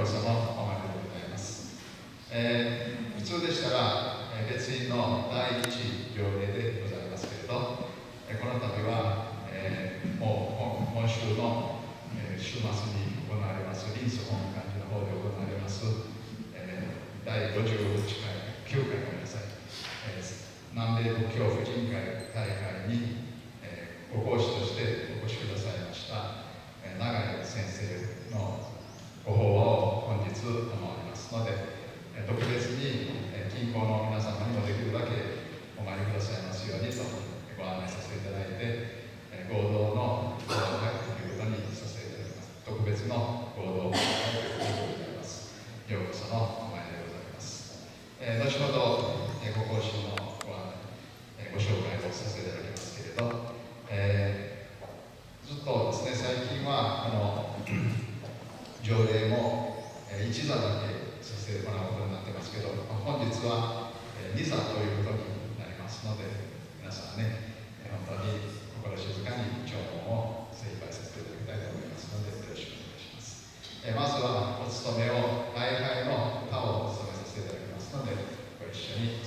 ようこそのお招きでございます。えー普通でしたら、別院の第一条例でございますけれど、この度は、えーもう今週の、え週末に行われます、臨ス本館の方で行われます、えー第58回、9回ごめんなさい、えー南米仏教婦人会大会に、えーご講師としてお越しくださいました、え永井先生のご法ず思われます。のでえー特別に、えー近郊の皆様にもできるだけお参りくださいますようにとご案内させていただいて、えー合同の講座会ということにさせていただきます。特別の合同会ということでございます。ようこそのお参りでございます。えー後ほど、えーご講師のご案内、えーご紹介をさせていただきますけれど、えーずっとですね、最近はあの条例も、えー一座だけさせてもらうことになってますけど、まあ本日は、えー二座ということになりますので、皆さんね、本当に心静かに聴聞を精一杯させていただきたいと思いますので、よろしくお願いします。えまずはお勤めを、礼拝の歌をお務めさせていただきますので、ご一緒に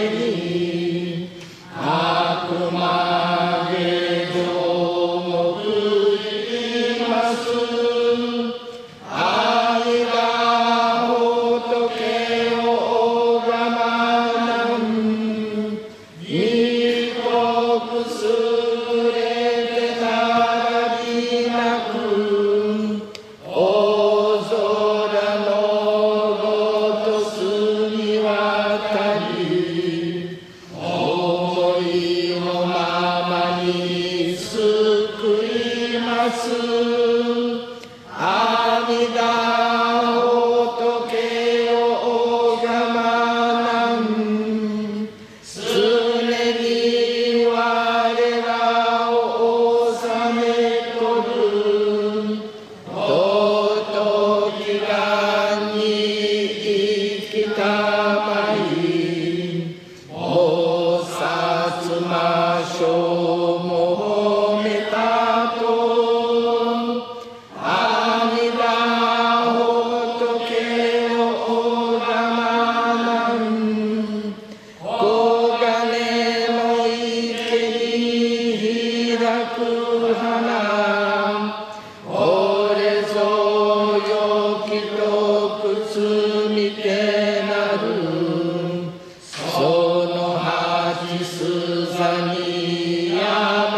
Hallelujah. My sho Baba.